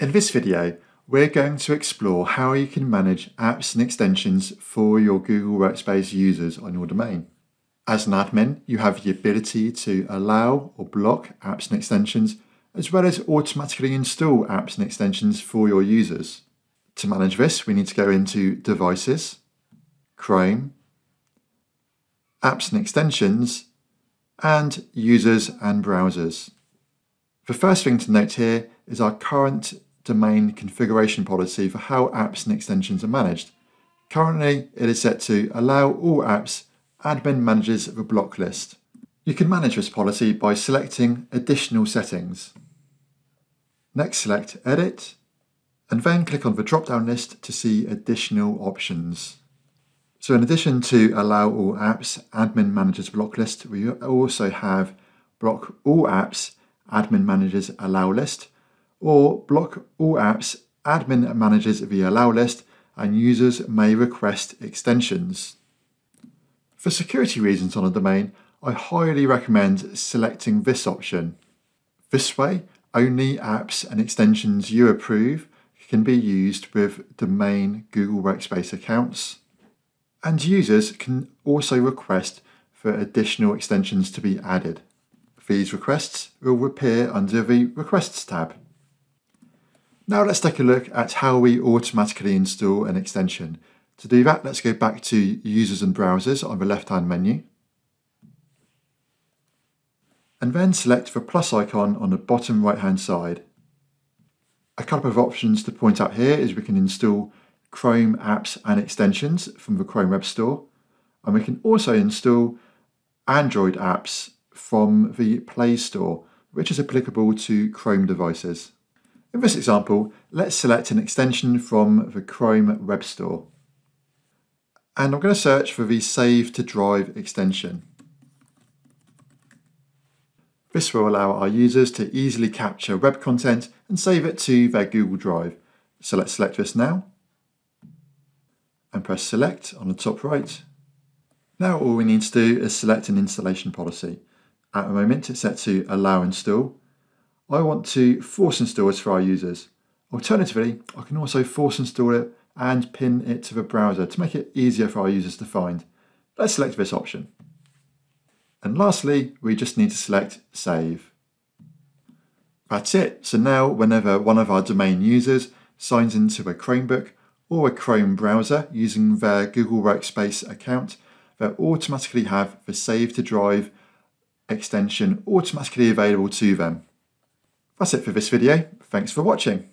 In this video, we're going to explore how you can manage apps and extensions for your Google Workspace users on your domain. As an admin, you have the ability to allow or block apps and extensions, as well as automatically install apps and extensions for your users. To manage this, we need to go into Devices, Chrome, Apps and Extensions, and Users and Browsers. The first thing to note here is our current domain configuration policy for how apps and extensions are managed. Currently, it is set to allow all apps admin managers the block list. You can manage this policy by selecting additional settings. Next select Edit and then click on the drop-down list to see additional options. So in addition to allow all apps admin managers block list, we also have block all apps admin managers allow list or block all apps admin manages via allow list and users may request extensions. For security reasons on a domain, I highly recommend selecting this option. This way, only apps and extensions you approve can be used with domain Google Workspace accounts. And users can also request for additional extensions to be added. These requests will appear under the Requests tab. Now let's take a look at how we automatically install an extension. To do that, let's go back to Users and Browsers on the left-hand menu. And then select the plus icon on the bottom right-hand side. A couple of options to point out here is we can install Chrome apps and extensions from the Chrome Web Store. And we can also install Android apps from the Play Store, which is applicable to Chrome devices. In this example, let's select an extension from the Chrome Web Store. And I'm going to search for the Save to Drive extension. This will allow our users to easily capture web content and save it to their Google Drive. So let's select this now and press select on the top right. Now all we need to do is select an installation policy. At the moment it's set to allow install I want to force install this for our users. Alternatively, I can also force install it and pin it to the browser to make it easier for our users to find. Let's select this option. And lastly, we just need to select Save. That's it. So now whenever one of our domain users signs into a Chromebook or a Chrome browser using their Google Workspace account, they'll automatically have the Save to Drive extension automatically available to them. That's it for this video. Thanks for watching.